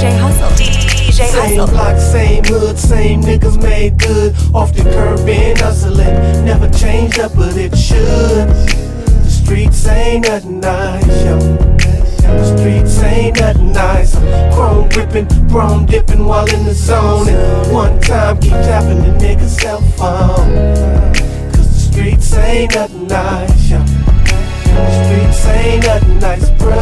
DJ Hustle. Same Hustle. block, same hood, same niggas made good. Off the curb and hustling. Never changed up, but it should. The streets ain't nothing nice, yo. The streets ain't nothing nice. I'm chrome gripping, chrome dipping while in the zone. And one time keep tapping the nigga's cell phone. Cause the streets ain't nothing nice, yo. The streets ain't nothing nice, bro.